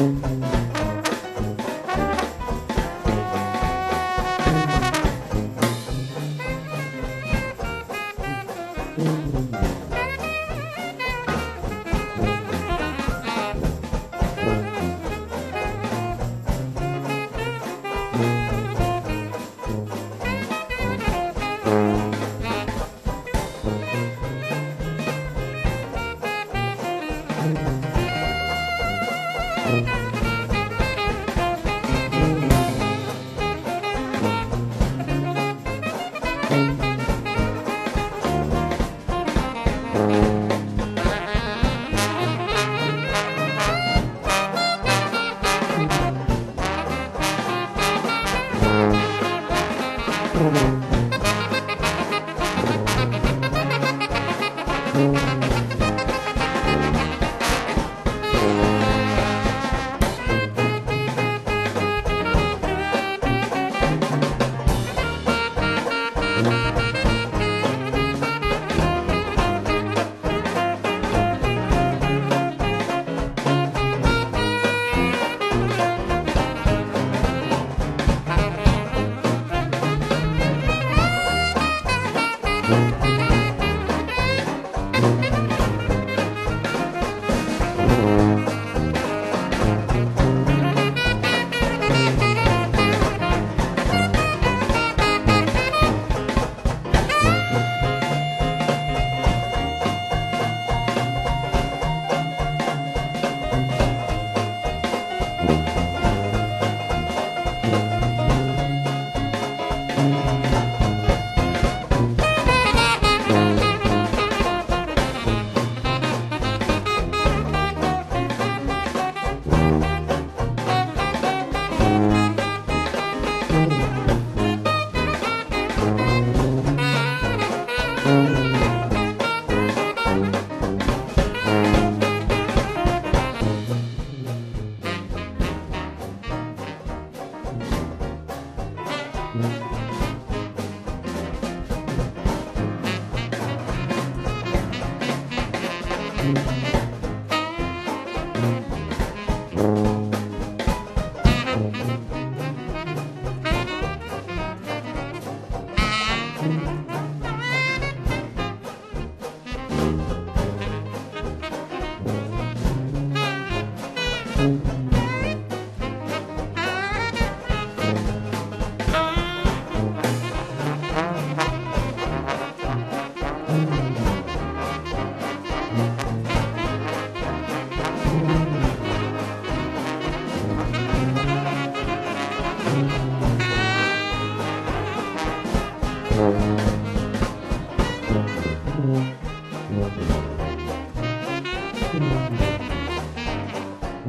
Mm-hmm. Bye.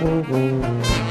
Música